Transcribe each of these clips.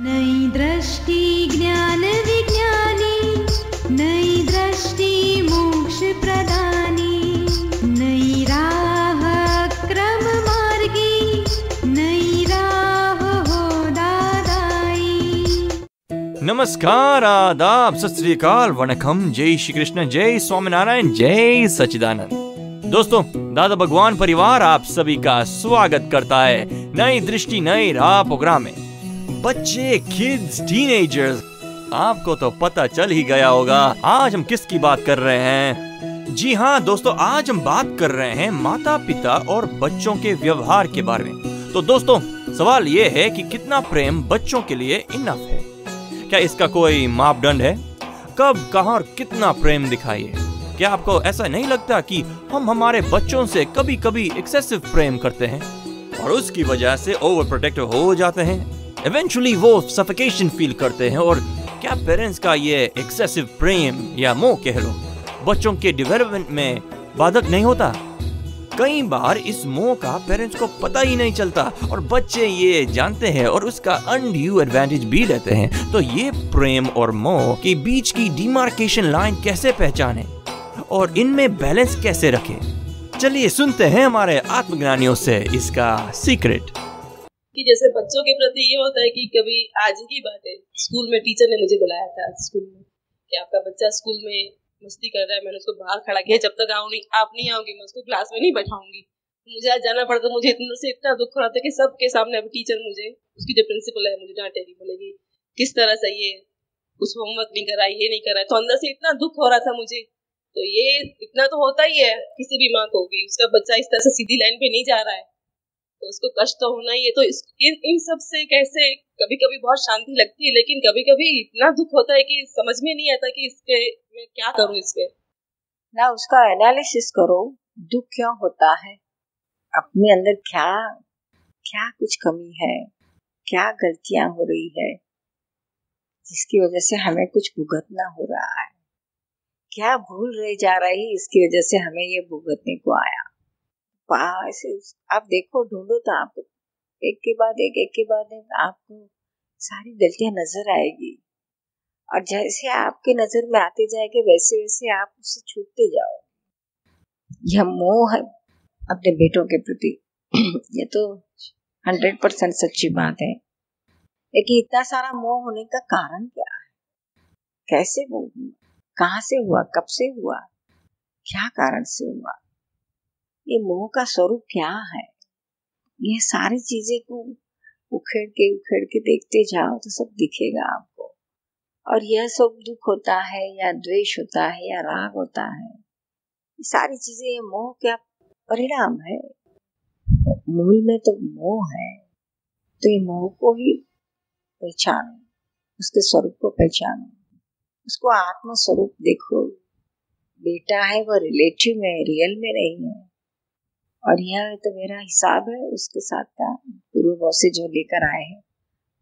नई दृष्टि ज्ञान विज्ञानी, नई दृष्टि मोक्ष प्रदानी, नई राह क्रम मार्गी, नई राह हो दादाई। नमस्कार, आदाब, सत वणकम जय श्री कृष्ण, जय स्वामीनारायण, जय सचिदानंद दोस्तों, दादा भगवान परिवार आप सभी का स्वागत करता है नई दृष्टि, नई राह प्रोग्राम में। बच्चे किड्स टीनेजर्स आपको तो पता चल ही गया होगा, आज हम किसकी बात कर रहे हैं? जी हाँ दोस्तों, आज हम बात कर रहे हैं माता पिता और बच्चों के व्यवहार के बारे में। तो दोस्तों, सवाल ये है कि कितना प्रेम बच्चों के लिए इनफ है? क्या इसका कोई मापदंड है? कब, कहा और कितना प्रेम दिखाइए? क्या आपको ऐसा नहीं लगता कि हम हमारे बच्चों से कभी कभी एक्सेसिव प्रेम करते हैं? और उसकी वजह से ओवर प्रोटेक्टिव हो जाते हैं? इवेंचुअली वो सफिकेशन फील करते हैं और क्या पेरेंट्स का ये एक्सेसिव प्रेम या मोह कह लो बच्चों के डेवलपमेंट में बाधक नहीं होता? कई बार इस मोह का पेरेंट्स को पता ही नहीं चलता और बच्चे ये जानते हैं और उसका अनड्यू एडवांटेज भी लेते हैं। तो ये प्रेम और मोह के बीच की डिमार्केशन लाइन कैसे पहचाने? और इनमें बैलेंस कैसे रखें? चलिए सुनते हैं हमारे आत्मज्ञानियों से इसका सीक्रेट कि जैसे बच्चों के प्रति ये होता है कि कभी आज ही की बात है, स्कूल में टीचर ने मुझे बुलाया था स्कूल में कि आपका बच्चा स्कूल में मस्ती कर रहा है, मैंने उसको बाहर खड़ा किया, जब तक आऊँगी आप नहीं आओगे, मैं उसको क्लास में नहीं बैठाऊँगी। मुझे आज जाना पड़ता मुझे इतना से इतना दुख हो रहा था कि सबके सामने अब टीचर मुझे, उसकी जो प्रिंसिपल है, मुझे डांटेगी, बोलेगी, किस तरह से ये, कुछ होमवर्क नहीं करा ये नहीं करा तो अंदर से इतना दुख हो रहा था मुझे। तो ये, इतना तो होता ही है, किसी भी माँ को कि उसका बच्चा इस तरह से सीधी लाइन पे नहीं जा रहा है। तो उसको कष्ट तो होना ही है। तो इन इन सबसे कैसे कभी कभी बहुत शांति लगती है, लेकिन कभी कभी इतना दुख होता है कि समझ में नहीं आता कि इसके मैं क्या करूँ इसके। ना, उसका एनालिसिस करो, दुख क्यों होता है? अपने अंदर क्या क्या कुछ कमी है? क्या गलतियाँ हो रही है? जिसकी वजह से हमें कुछ भुगतना हो रहा है। क्या भूल रह जा रही इसकी वजह से हमें ये भुगतने को आया। ऐसे आप देखो, ढूंढो तो आप। एक के बाद एक एक के बाद एक, आपको सारी गलतियाँ नज़र आएगी। और जैसे आपके नज़र में आते जाएँगे, वैसे वैसे आप उससे छूटते जाओ यह मोह है अपने बेटों के प्रति। ये तो हंड्रेड परसेंट सच्ची बात है। लेकिन इतना सारा मोह होने का कारण क्या है? कैसे मोह हुआ? कहाँ से हुआ? कब से हुआ? क्या कारण से हुआ? ये मोह का स्वरूप क्या है? ये सारी चीज़ें को उखेड़ के उखेड़ के देखते जाओ तो सब दिखेगा आपको। और यह सब दुख होता है या द्वेष होता है या राग होता है, ये सारी चीज़ें, ये मोह क्या परिणाम है? मूल में तो मोह है तो ये मोह को ही पहचानो, उसके स्वरूप को पहचानो। उसको आत्म स्वरूप देखो। बेटा है वो रिलेटिव में रियल में नहीं है। और यह तो मेरा हिसाब है उसके साथ का पूर्व से जो लेकर आए हैं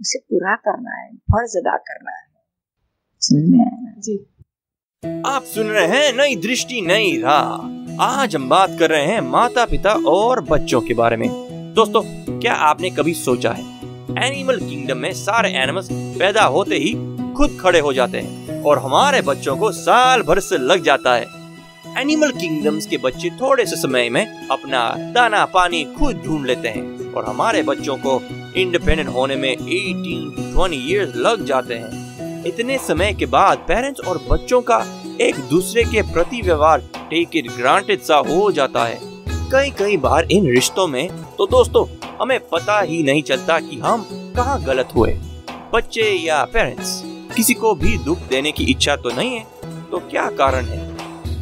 उसे पूरा करना है फ़र्ज़ अदा करना है। समझ में जी। आप सुन रहे हैं नई दृष्टि नई राह। आज हम बात कर रहे हैं माता पिता और बच्चों के बारे में। दोस्तों क्या आपने कभी सोचा है एनिमल किंगडम में सारे एनिमल्स पैदा होते ही खुद खड़े हो जाते हैं और हमारे बच्चों को साल भर से लग जाता है? एनिमल किंगडम्स के बच्चे थोड़े से समय में अपना दाना, पानी खुद ढूंढ लेते हैं और हमारे बच्चों को इंडिपेंडेंट होने में 18 20 इयर्स लग जाते हैं। इतने समय के बाद पेरेंट्स और बच्चों का एक दूसरे के प्रति व्यवहार टेक इट ग्रांटेड सा हो जाता है। कई कई बार इन रिश्तों में तो दोस्तों, हमें पता ही नहीं चलता कि हम कहाँ गलत हुए। बच्चे या पेरेंट्स किसी को भी दुख देने की इच्छा तो नहीं है तो क्या कारण है?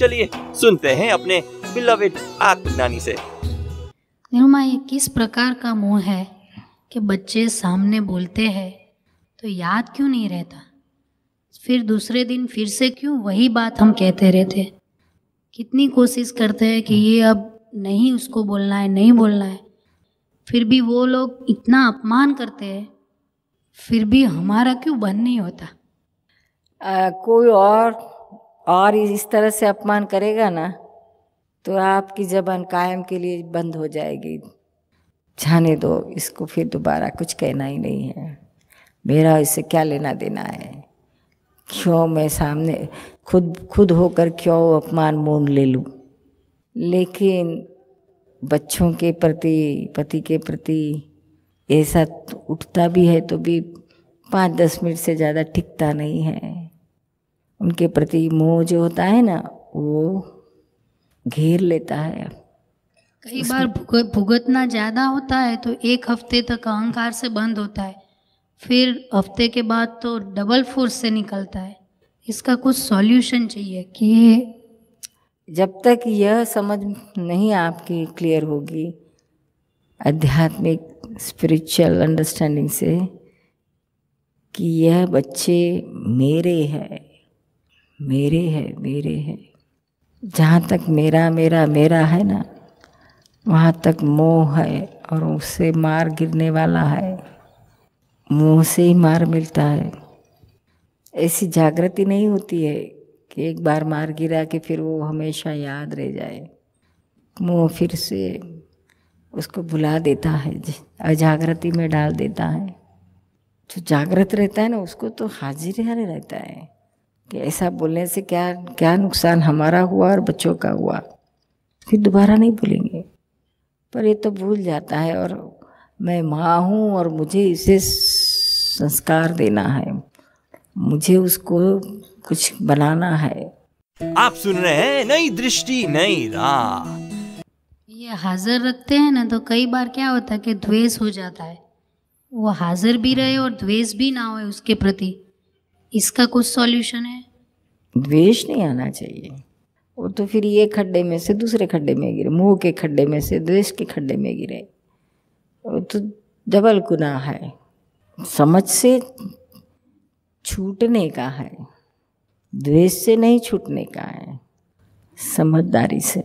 चलिए सुनते हैं अपने बिलविड आत्मज्ञानी से। निरुमा ये किस प्रकार का मोह है कि बच्चे सामने बोलते हैं तो याद क्यों नहीं रहता? फिर दूसरे दिन फिर से क्यों वही बात हम कहते रहते? कितनी कोशिश करते हैं कि ये अब नहीं उसको बोलना है नहीं बोलना है। फिर भी वो लोग इतना अपमान करते हैं फिर भी हमारा क्यों बंद नहीं होता? आ, कोई और और इस तरह से अपमान करेगा ना तो आपकी जबान कायम के लिए बंद हो जाएगी। जाने दो, इसको फिर दोबारा कुछ कहना ही नहीं है। मेरा इससे क्या लेना देना है? क्यों मैं सामने, खुद खुद होकर क्यों अपमान मोन ले लूँ? लेकिन बच्चों के प्रति, पति के प्रति ऐसा उठता भी है तो भी पाँच दस मिनट से ज़्यादा टिकता नहीं है। उनके प्रति मोह जो होता है ना वो घेर लेता है। कई बार भुगत भुगतना ज़्यादा होता है तो एक हफ़्ते तक अहंकार से बंद होता है फिर हफ़्ते के बाद तो डबल फोर्स से निकलता है। इसका कुछ सॉल्यूशन चाहिए कि जब तक यह समझ नहीं आपकी क्लियर होगी आध्यात्मिक स्पिरिचुअल अंडरस्टैंडिंग से कि यह बच्चे मेरे हैं। मेरे है मेरे है। जहाँ तक मेरा मेरा मेरा है ना, वहाँ तक मोह है और उससे मार गिरने वाला है। मोह से ही मार मिलता है। ऐसी जागृति नहीं होती है कि एक बार मार गिरा कि फिर वो हमेशा याद रह जाए। मोह फिर से उसको भुला देता है अजागृति में डाल देता है। जो जागृत रहता है ना, उसको तो हाजिर हारे रहता है। कि ऐसा बोलने से क्या क्या नुकसान हमारा हुआ और बच्चों का हुआ? फिर दोबारा नहीं भूलेंगे पर ये तो भूल जाता है और मैं माँ हूँ और मुझे इसे संस्कार देना है। मुझे उसको कुछ बनाना है। आप सुन रहे हैं नई दृष्टि नई राह। ये हाजिर रखते हैं ना तो कई बार क्या होता है कि द्वेष हो जाता है। वो हाजिर भी रहे और द्वेष भी ना हो उसके प्रति। इसका कुछ सॉल्यूशन है? द्वेष नहीं आना चाहिए। वो तो फिर ये खड्डे में से दूसरे खड्डे में गिरे, मुँह के खड्डे में से द्वेष के खड्डे में गिरे। वो तो डबल गुनाह है। समझ से छूटने का है। द्वेष से नहीं छूटने का है। समझदारी से।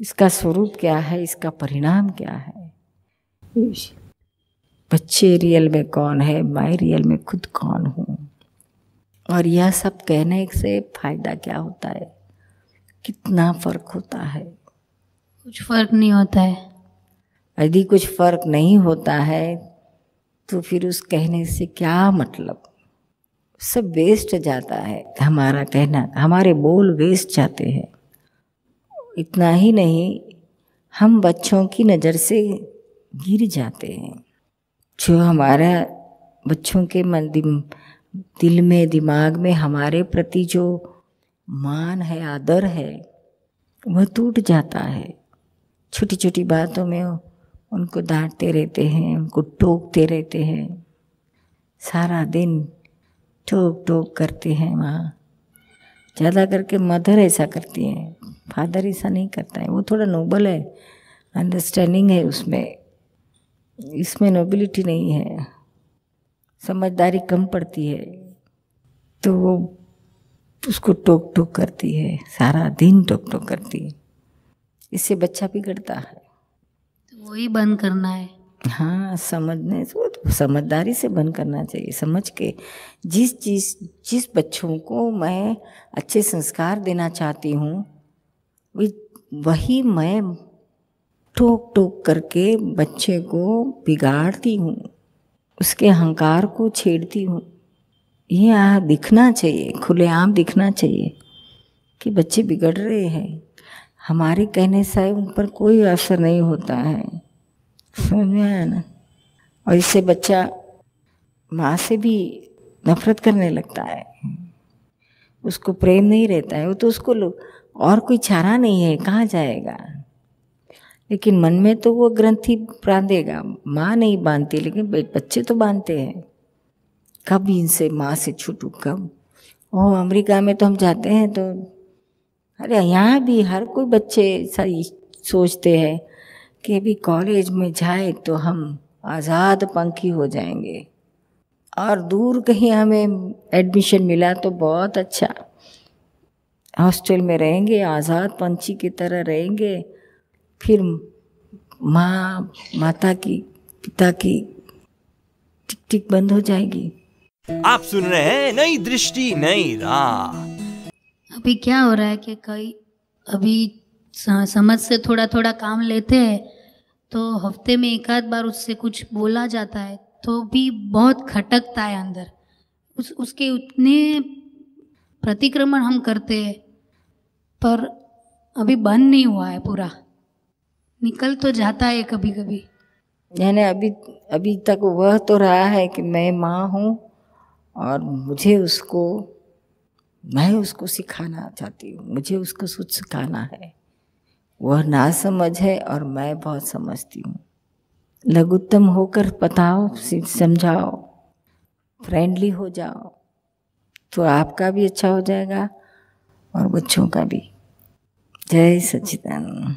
इसका स्वरूप क्या है? इसका परिणाम क्या है? बच्चे रियल में कौन है? मैं रियल में खुद कौन हूँ? और यह सब कहने से फ़ायदा क्या होता है? कितना फ़र्क होता है? कुछ फ़र्क नहीं होता है। यदि कुछ फ़र्क नहीं होता है तो फिर उस कहने से क्या मतलब? सब वेस्ट जाता है हमारा कहना हमारे बोल वेस्ट जाते हैं। इतना ही नहीं हम बच्चों की नज़र से गिर जाते हैं। जो हमारा बच्चों के मन दिल में, दिमाग में हमारे प्रति जो मान है, आदर है, वह टूट जाता है। छोटी छोटी बातों में उनको डांटते रहते हैं, उनको टोकते रहते हैं। सारा दिन टोक टोक करते हैं वहाँ ज़्यादा करके मदर ऐसा करती हैं। फादर ऐसा नहीं करता है। वो थोड़ा नोबल है, अंडरस्टैंडिंग है उसमें। इसमें नोबिलिटी नहीं है। समझदारी कम पड़ती है तो वो उसको टोक टोक करती है सारा दिन टोक टोक करती है। इससे बच्चा बिगड़ता है। तो वही बंद करना है। हाँ समझने से वो तो समझदारी से बंद करना चाहिए समझ के। जिस चीज़ जिस बच्चों को मैं अच्छे संस्कार देना चाहती हूँ वही मैं टोक टोक करके बच्चे को बिगाड़ती हूँ। उसके अहंकार को छेड़ती हूँ। ये आ दिखना चाहिए, खुलेआम दिखना चाहिए कि बच्चे बिगड़ रहे हैं। हमारे कहने से उन पर कोई असर नहीं होता है। समझ में आया ना? और इससे बच्चा माँ से भी नफरत करने लगता है। उसको प्रेम नहीं रहता है, वो तो उसको और कोई चारा नहीं है, कहाँ जाएगा? लेकिन मन में तो वो ग्रंथि बांधेगा। माँ नहीं बांधती, लेकिन बच्चे तो बांधते हैं। कब इनसे माँ से छूटू, कब? ओ अमेरिका में तो हम जाते हैं तो अरे, यहाँ भी हर कोई बच्चे सही सोचते हैं कि अभी कॉलेज में जाए तो हम आज़ाद पंखी हो जाएँगे। और दूर कहीं हमें एडमिशन मिला तो बहुत अच्छा। हॉस्टल में रहेंगे, आज़ाद पंछी की तरह रहेंगे। फिर माँ माता की पिता की टिक टिक बंद हो जाएगी। आप सुन रहे हैं नई दृष्टि नई राह। अभी क्या हो रहा है कि कई अभी समझ से थोड़ा थोड़ा काम लेते हैं तो हफ़्ते में एक आध बार उससे कुछ बोला जाता है तो भी बहुत खटकता है अंदर। उस उसके उतने प्रतिक्रमण हम करते हैं पर अभी बंद नहीं हुआ है पूरा। निकल तो जाता है कभी कभी यानी अभी अभी तक वह तो रहा है कि मैं माँ हूँ और मुझे उसको, मैं उसको सिखाना चाहती हूँ, मुझे उसको कुछ सिखाना है। वह ना समझ है और मैं बहुत समझती हूँ। लघुत्तम होकर बताओ समझाओ फ्रेंडली हो जाओ तो आपका भी अच्छा हो जाएगा और बच्चों का भी। जय सच्चिदानंद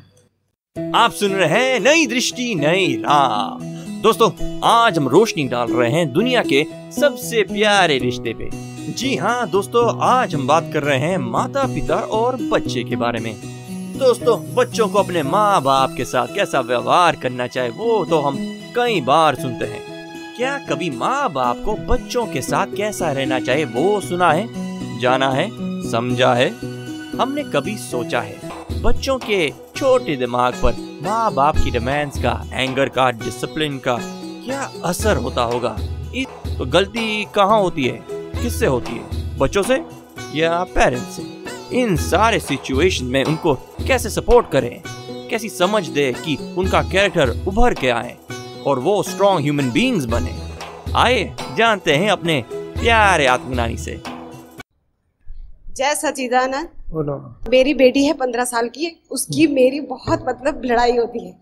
आप सुन रहे हैं नई दृष्टि, नई राह। दोस्तों, आज हम रोशनी डाल रहे हैं दुनिया के सबसे प्यारे रिश्ते पे। जी हाँ दोस्तों, आज हम बात कर रहे हैं माता पिता और बच्चे के बारे में। दोस्तों, बच्चों को अपने माँ बाप के साथ कैसा व्यवहार करना चाहिए वो तो हम कई बार सुनते हैं। क्या कभी माँ बाप को बच्चों के साथ कैसा रहना चाहिए वो सुना है, जाना है, समझा है? हमने कभी सोचा है, बच्चों के छोटे दिमाग पर माँ बाप की डिमांड्स का एंगर का डिसिप्लिन का क्या असर होता होगा? इस तो गलती कहाँ होती है? किससे होती है? बच्चों से या पेरेंट्स से? इन सारे सिचुएशन में उनको कैसे सपोर्ट करें? कैसी समझ दे कि उनका कैरेक्टर उभर के आए और वो स्ट्रॉन्ग ह्यूमन बींग्स बने? आए जानते हैं अपने प्यारे आत्मज्ञानी से। जय सचिदानंद बोलो। मेरी बेटी है पंद्रह साल की उसकी मेरी बहुत मतलब लड़ाई होती है।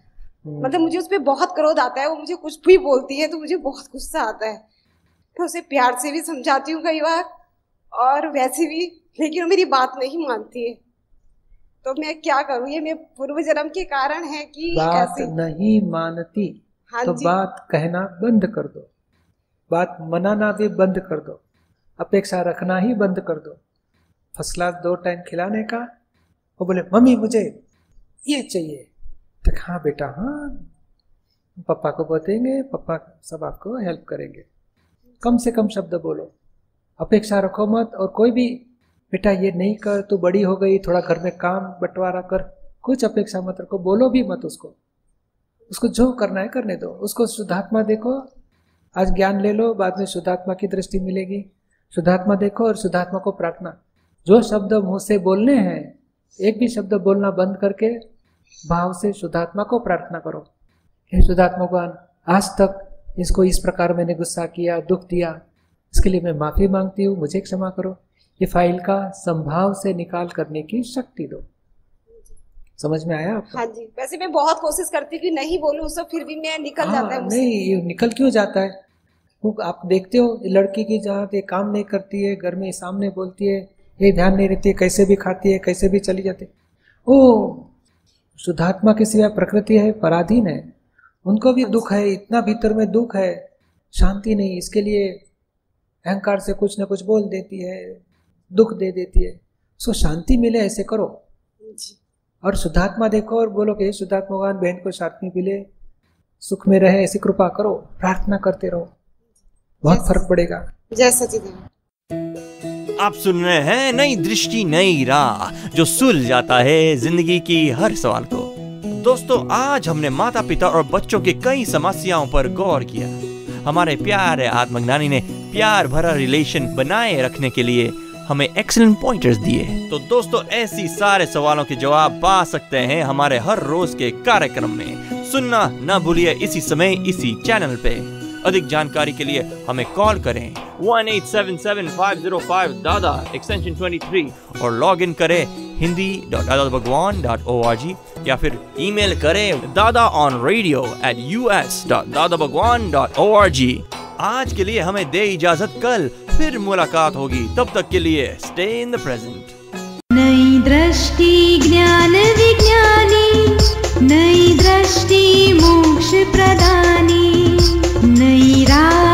मतलब मुझे उस पर बहुत क्रोध आता है वो मुझे कुछ भी बोलती है तो मुझे बहुत गुस्सा आता है। मैं उसे प्यार से भी समझाती हूँ कई बार और वैसे भी लेकिन वो मेरी बात नहीं मानती है। तो मैं क्या करूँ? ये मेरे पूर्व जन्म के कारण है कि बात ऐसे नहीं मानती हाँ तो बात कहना बंद कर दो। बात मनाना भी बंद कर दो। अपेक्षा रखना ही बंद कर दो। फसला दो टाइम खिलाने का। वो बोले, मम्मी, मुझे ये चाहिए। तो हाँ बेटा हाँ। पापा को बताएँगे पापा सब आपको हेल्प करेंगे। कम से कम शब्द बोलो। अपेक्षा रखो मत और कोई भी, बेटा, ये नहीं कर, तू बड़ी हो गई, थोड़ा घर में काम बंटवारा कर। कुछ अपेक्षा मत रखो, बोलो भी मत उसको। उसको जो करना है करने दो। उसको शुद्धात्मा देखो, आज ज्ञान ले लो, बाद में शुद्धात्मा की दृष्टि मिलेगी। शुद्धात्मा देखो और शुद्धात्मा को प्रार्थना। जो शब्द मुँह से बोलने हैं एक भी शब्द बोलना बंद करके भाव से शुद्धात्मा को प्रार्थना करो। हे शुद्धात्मा भगवान आज तक इसको इस प्रकार मैंने गुस्सा किया दुख दिया इसके लिए मैं माफ़ी मांगती हूँ मुझे क्षमा करो। ये फ़ाइल का संभाव से निकाल करने की शक्ति दो। समझ में आया आपको? हाँ जी वैसे मैं बहुत कोशिश करती हूँ कि नहीं बोलूँ उससे फिर भी मैं निकल जाता है हाँ, नहीं ये निकल क्यों जाता है? आप देखते हो लड़की की जहाँ पे काम नहीं करती है घर में सामने बोलती है ये ध्यान नहीं रहती है कैसे भी खाती है कैसे भी चली जाती ओ शुद्धात्मा के सिवा प्रकृति है पराधीन है। उनको भी दुख है इतना भीतर में दुख है शांति नहीं इसके लिए अहंकार से कुछ ना कुछ बोल देती है दुख दे देती है। सो शांति मिले ऐसे करो। और शुद्धात्मा देखो और बोलो कि शुद्धात्मा भगवान बहन को शांति मिले सुख में रहे ऐसी कृपा करो प्रार्थना करते रहो। बहुत फ़र्क पड़ेगा। जय सचिदानंद आप सुन रहे हैं नई दृष्टि, नई राह, जो सुल जाता है ज़िंदगी की हर सवाल को। दोस्तों, आज हमने माता पिता और बच्चों की कई समस्याओं पर गौर किया। हमारे प्यारे आत्मज्ञानी ने प्यार भरा रिलेशन बनाए रखने के लिए हमें एक्सलेंट पॉइंटर्स दिए। तो दोस्तों, ऐसी सारे सवालों के जवाब पा सकते हैं हमारे हर रोज के कार्यक्रम में। सुनना ना भूलिए इसी समय, इसी चैनल पे। अधिक जानकारी के लिए हमें कॉल करें। One eight seven seven five zero five Dada extension twenty three और लॉग इन करें Hindi dot Dada Bhagwan dot O R G या फिर ईमेल करें Dada on radio at U S dot Dada Bhagwan dot O R G आज के लिए हमें दे इजाज़त, कल फिर मुलाकात होगी। तब तक के लिए स्टे इन द प्रेजेंट नई दृष्टि, ज्ञान विज्ञानी, नई दृष्टि, मोक्ष प्रदानी। नई राह